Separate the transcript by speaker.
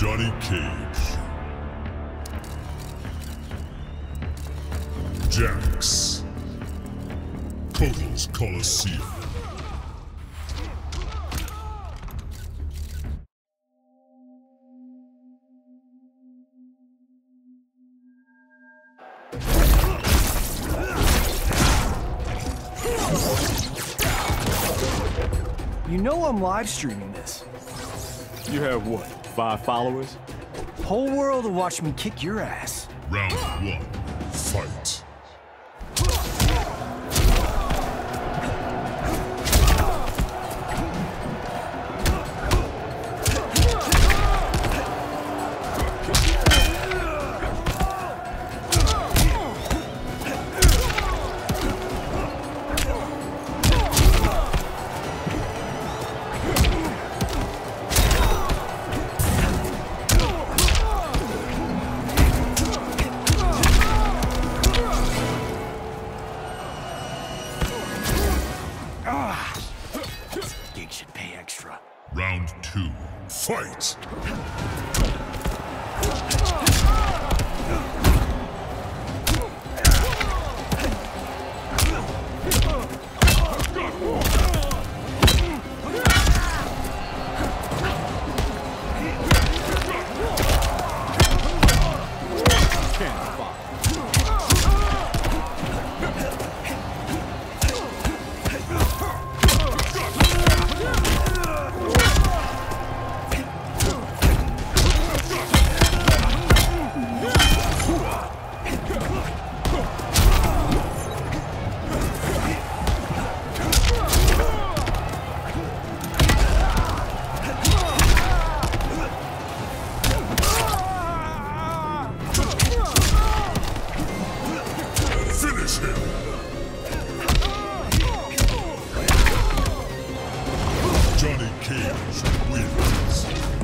Speaker 1: Johnny Cage. Jax. Kotal's Coliseum.
Speaker 2: You know I'm live streaming this.
Speaker 3: You have what, five followers?
Speaker 2: Whole world will watch me kick your ass.
Speaker 1: Round one. Fight.
Speaker 2: This gig should pay extra.
Speaker 1: Round two, fight! Cage wins.